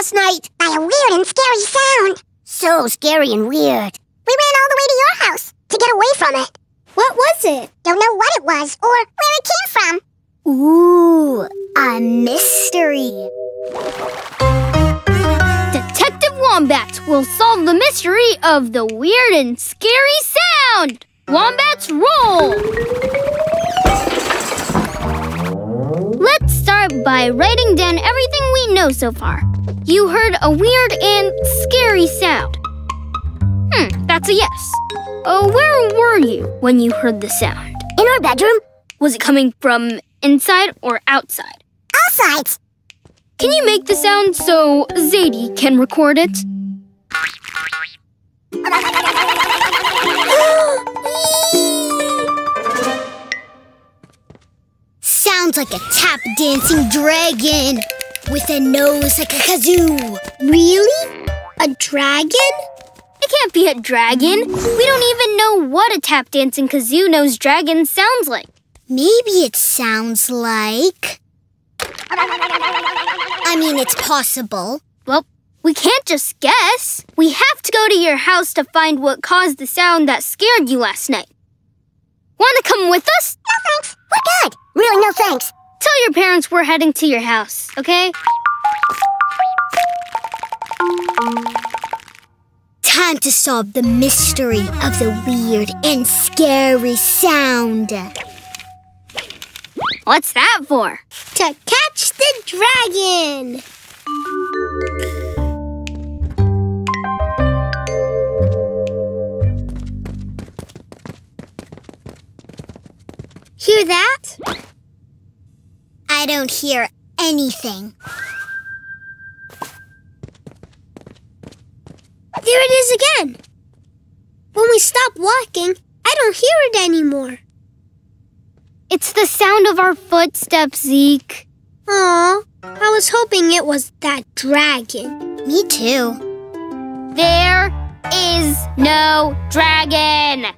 last night. By a weird and scary sound. So scary and weird. We ran all the way to your house to get away from it. What was it? Don't know what it was or where it came from. Ooh, a mystery. Detective Wombat will solve the mystery of the weird and scary sound. Wombats roll! Let's start by writing down everything we know so far. You heard a weird and scary sound. Hmm, that's a yes. Oh, where were you when you heard the sound? In our bedroom? Was it coming from inside or outside? Outside. Can you make the sound so Zadie can record it? Sounds like a tap dancing dragon with a nose like a kazoo. Really? A dragon? It can't be a dragon. We don't even know what a tap dancing kazoo nose dragon sounds like. Maybe it sounds like. I mean, it's possible. Well, we can't just guess. We have to go to your house to find what caused the sound that scared you last night. Want to come with us? No thanks. We're good. Really, no your parents we're heading to your house, okay? Time to solve the mystery of the weird and scary sound. What's that for? To catch the dragon! Hear that? I don't hear anything. There it is again. When we stop walking, I don't hear it anymore. It's the sound of our footsteps, Zeke. Aw, I was hoping it was that dragon. Me too. There is no dragon.